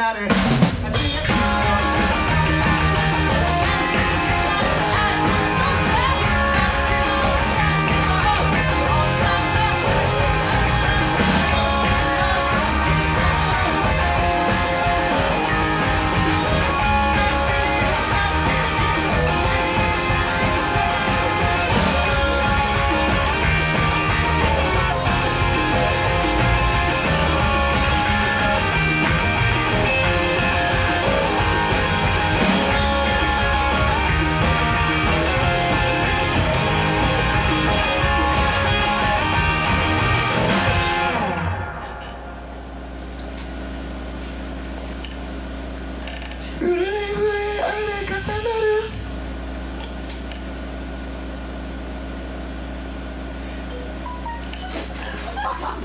matter.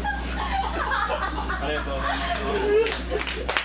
ありがとうございます。